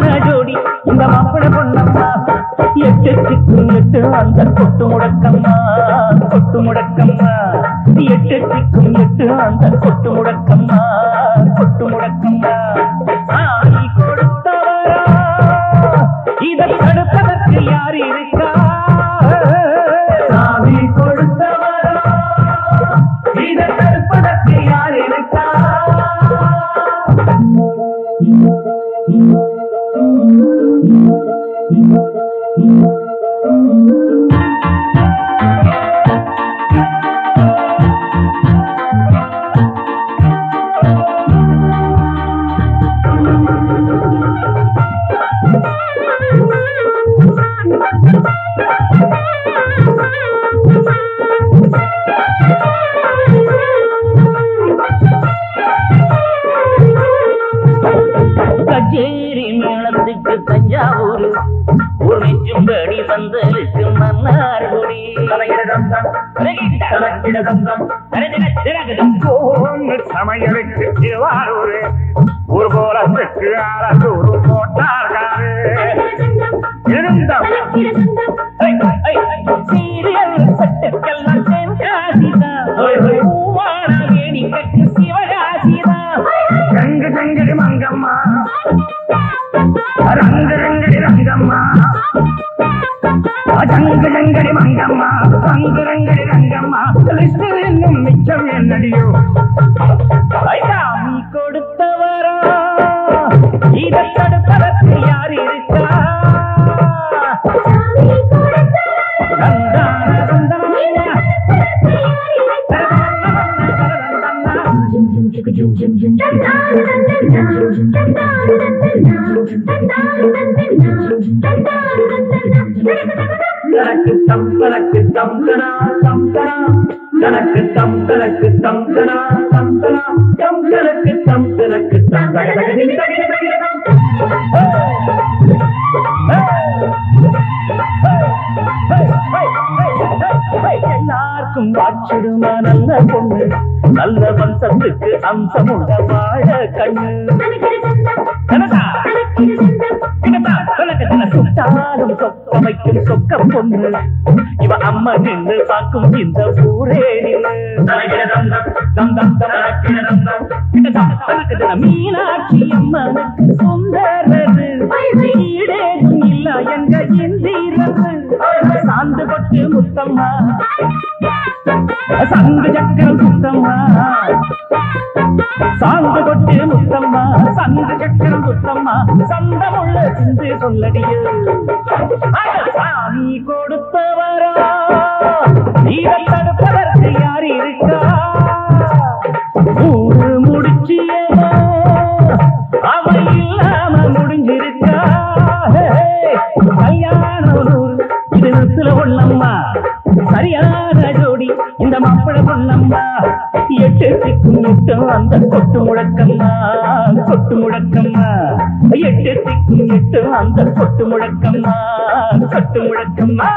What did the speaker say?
அழகான ஜோடி. இந்த மாப்பிள பொண்ணம்மா எட்டு சிக்கு எட்டு அந்த கொட்டு முடக்கம்மா கொட்டு முடக்கம்மா. எட்டு சிக்கும் எட்டு அந்த கொட்டு முடக்கம்மா கொட்டு முடக்கம்மா. ஆணி கொடுத்தவரா இதை தடுப்பதற்கு ஒரு நெஞ்சும்படி வந்தலுக்கு மன்னார்குடி சமையலுக்கு திருவாரூர் ஒரு போலத்துக்கு அரசூர் போட்டார்காரு இருந்தம் சீரியல் சட்டுக்கெல்லாம் ரங்கடி மங்கம்மா. ரங்கு రంగడి మంగమ్మ రంగరంగడి రంగమ్మ లిస్టు ఎన్ను మిచ్చం ఎన్నడియో. అయ్యా మీ కొడుతవరా? ఇదత్తడు పరత్యారు தனக்கு தம் தனக்கு தம் தனா தம் தனா தனக்கு தம் தனக்கு தம் தனா தம் தனா தம் தனக்கு தம் தனக்கு தம் எல்லாருக்கும் வாச்சிடுமா நல்ல பொண்ணு. நல்ல வம்சத்துக்கு அம்சம் உள்ள வாழ கண்ணு கனடா சுட்டாலும் சொக்க வைக்கும் சொக்க பொண்ணு. இவ அம்மா நின்று பார்க்கும் இந்த ஊரே மீனாட்சி அம்மா சுந்தரது ஈடேதும் இல்ல எங்க இந்திரது சாந்து கொட்டு முத்தம்மா. சங்கு சக்கர முத்தம்மா சாந்து கொட்டு முத்தம்மா சங்கு சக்கர முத்தம்மா சந்தமுள்ள சிந்து சொல்லடியோ. மாப்பிள பொண்ணம்மா எட்டு திக்கும் எட்டும் அந்த கொட்டு முழக்கம்மா. கொட்டு முழக்கம்மா. எட்டு திக்கும் எட்டும் அந்த கொட்டு முழக்கம்மா. கொட்டு முழக்கம்மா.